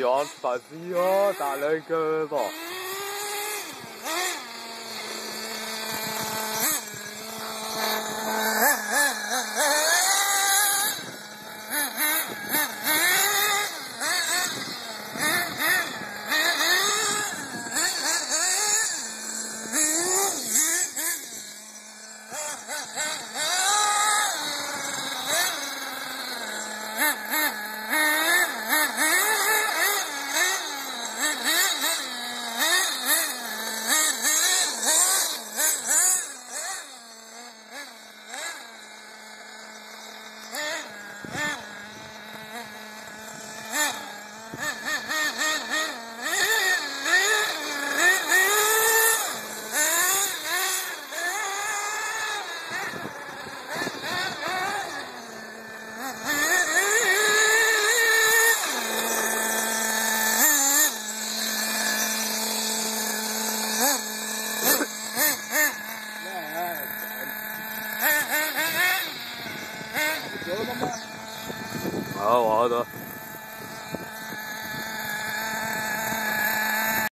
样发生哦，大那个 好，我的。